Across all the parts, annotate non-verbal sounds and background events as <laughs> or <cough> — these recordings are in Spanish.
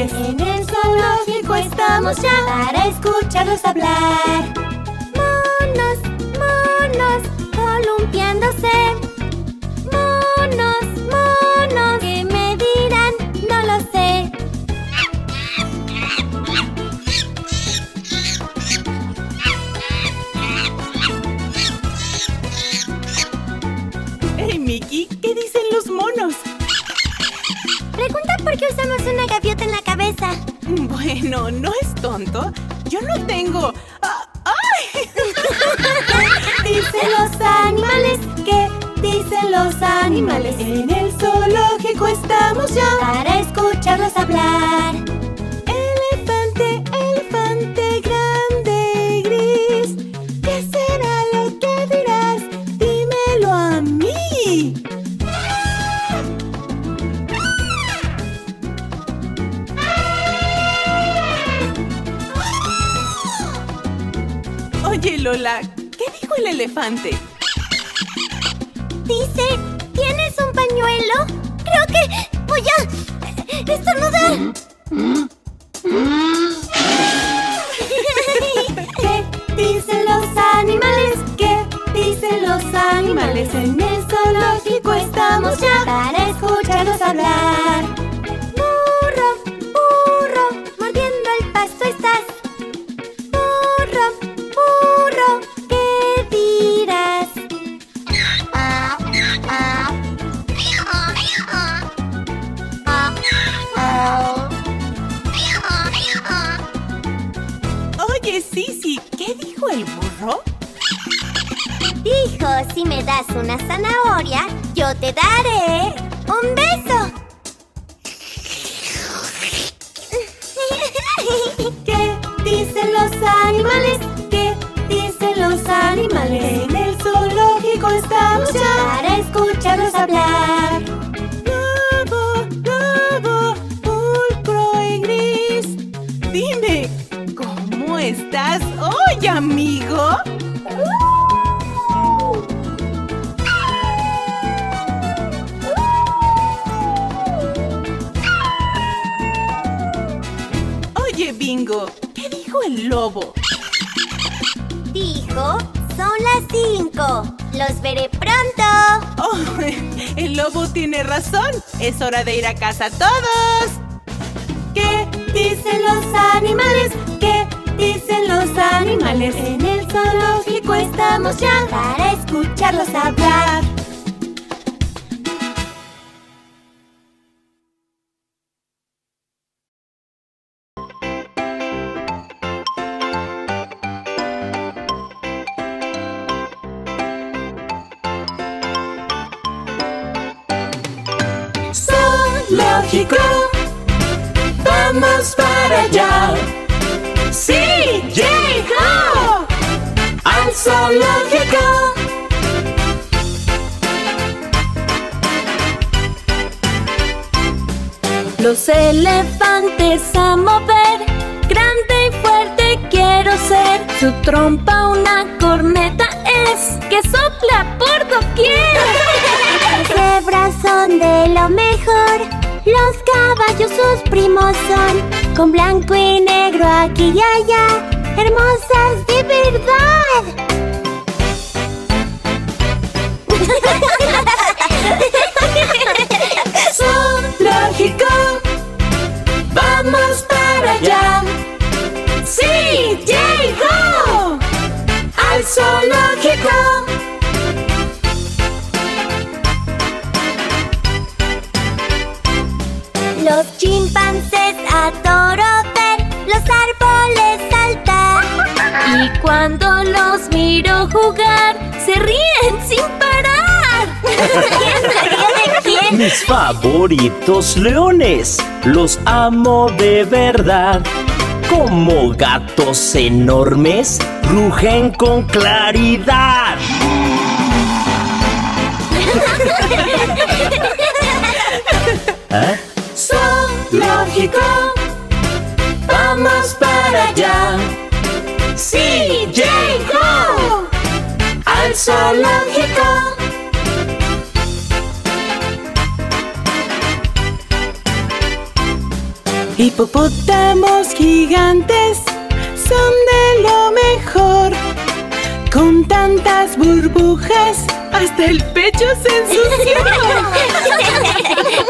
En el zoológico estamos ya para escucharlos hablar. Monos, monos, columpiándose. Bueno, no es tonto. Yo no tengo... Ah, ¡Ay! <laughs> Dicen los animales que dicen los animales. En el zoológico estamos ya para escucharlos hablar. Dice, ¿tienes un pañuelo? Creo que voy a estornudar. <laughs> ¿Qué dicen los animales? ¿Qué dicen los animales? En el zoológico estamos ya para escucharlos hablar. Oye, Sisi, ¿qué dijo el burro? Dijo, si me das una zanahoria, yo te daré un beso. ¿Qué dicen los animales? ¿Qué dicen los animales? En el zoológico estamos ya para escucharlos hablar. ¿Cómo estás hoy, amigo? Oye, Bingo, ¿qué dijo el lobo? Dijo, son las cinco. Los veré pronto. Oh, el lobo tiene razón. Es hora de ir a casa todos. ¿Qué dicen los animales? ¿Qué animales? En el zoológico estamos ya para escucharlos hablar. Zoológico, vamos para allá. Los elefantes a mover, grande y fuerte quiero ser. Su trompa una corneta es que sopla por doquier. Las cebras son de lo mejor. Los caballos sus primos son. Con blanco y negro aquí y allá. Hermosas de verdad. Vamos para allá. Sí, llegó al zoológico. Los chimpancés a toro. Los árboles saltar. Y cuando los miro jugar, se ríen sin parar. <laughs> Mis favoritos leones, los amo de verdad. Como gatos enormes, rugen con claridad. <laughs> ¿Eh? Zoológico, vamos para allá. Sí, al zoológico. Hipopótamos gigantes son de lo mejor. Con tantas burbujas, hasta el pecho se ensució.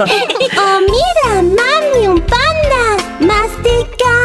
<laughs> ¡Oh, mira, mami, un panda! ¡Mastica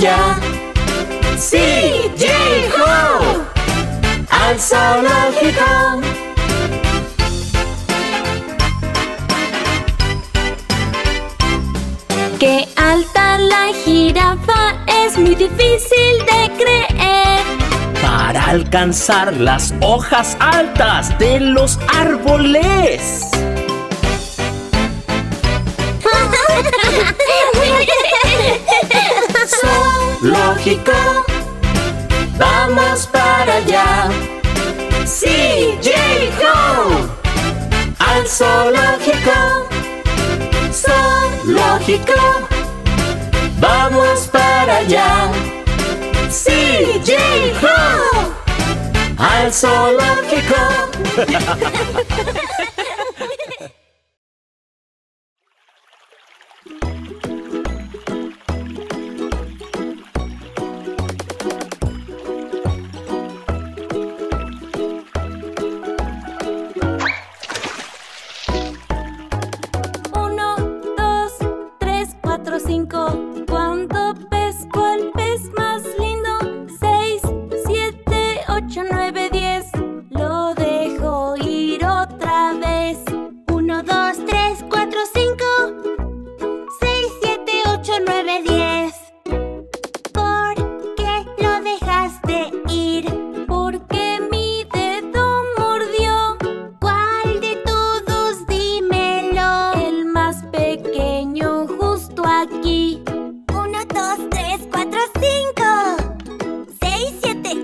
allá. Sí, J-Ho, al zoológico. ¡Qué alta la jirafa! Es muy difícil de creer. Para alcanzar las hojas altas de los árboles. Zoológico, vamos para allá. Sí, J-Ho, al zoológico. Zoológico, vamos para allá. Sí, J-Ho, al zoológico. <laughs> fortune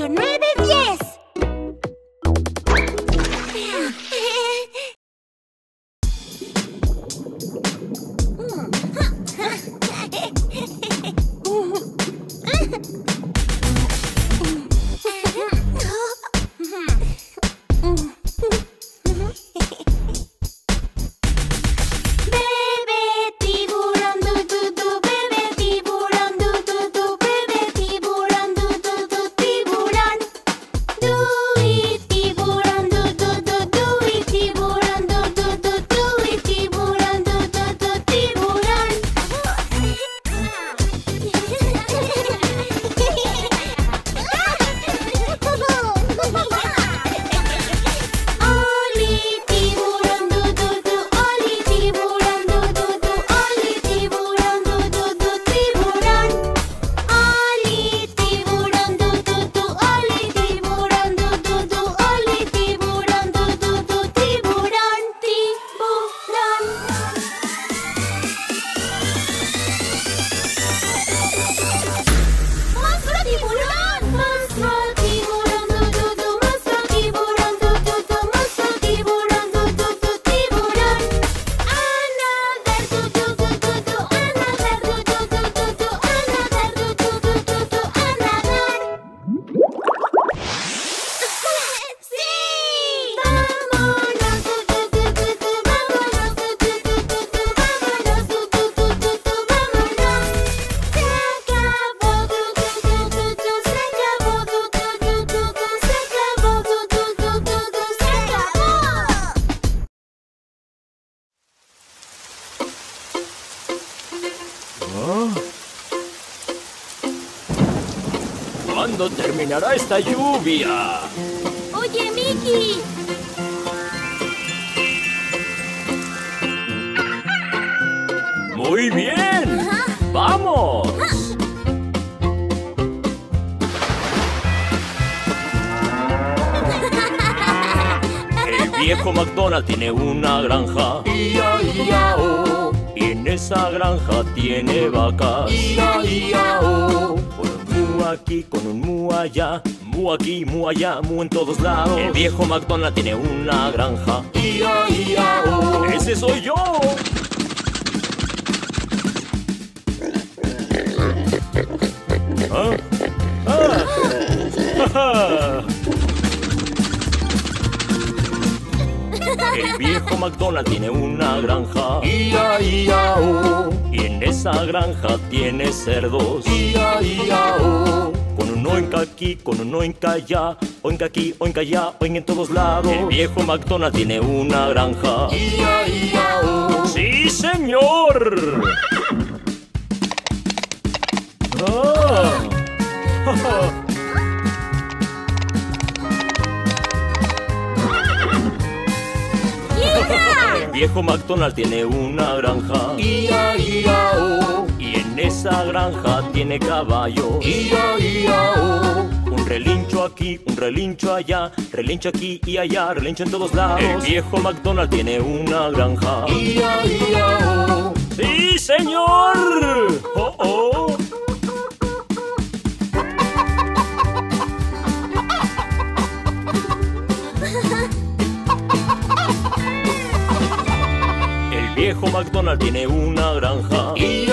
your name. do. Esta lluvia? Oye, Mickey. Muy bien. ¡Vamos! El viejo McDonald tiene una granja. Ia-ia-o, Y en esa granja tiene vacas. ia-ia-o, Con un mu aquí, con un mu allá. Mu aquí, mu allá, mu en todos lados. El viejo McDonald tiene una granja. ia-ia-o. ¡Ese soy yo! ¿Ah? ¡Ah! El viejo McDonald tiene una granja Ia-ia-o, y en esa granja tiene cerdos. ia-ia-o, Con un oinca aquí, con un oinca allá, oinca aquí, oinca allá, oinca en todos lados. El viejo McDonald tiene una granja. ia-ia-o. ¡Sí, señor! ¡Ah! El viejo McDonald tiene una granja Ia-ia-o, y en esa granja tiene caballo. ia-ia-o, Un relincho aquí, un relincho allá, relincho aquí y allá, relincho en todos lados. El viejo McDonald tiene una granja. ia-ia-o. ¡Sí, señor! ¡Oh, oh! El viejo McDonald tiene una granja esa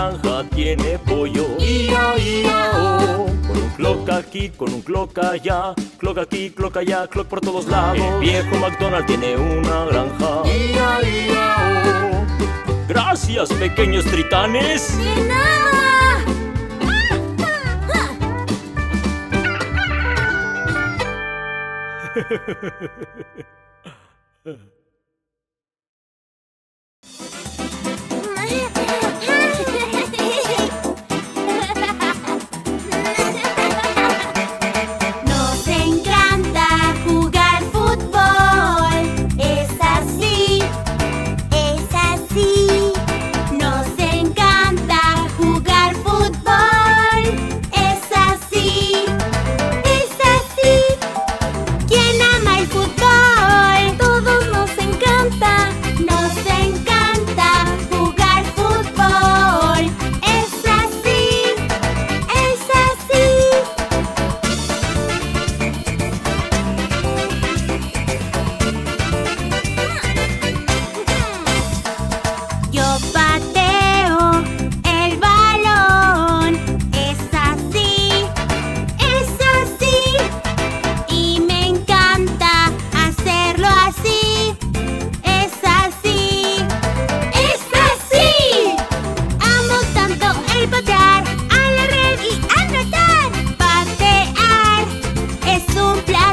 granja tiene pollo. ia-ia-o, Con un clock aquí, con un clock allá, clock aquí, clock allá, clock por todos lados. El viejo McDonald tiene una granja. ia-ia-o. Gracias, pequeños tritanes. ¡De nada! Nos <laughs>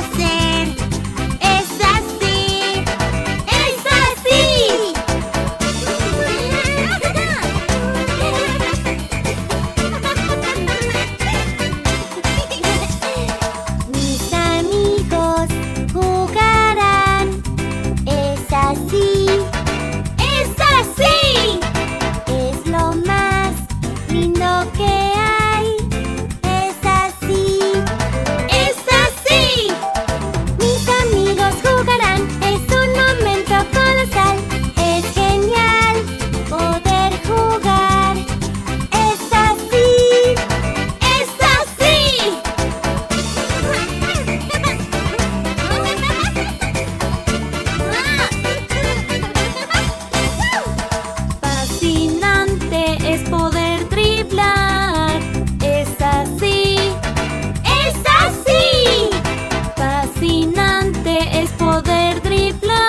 sim es poder driblar.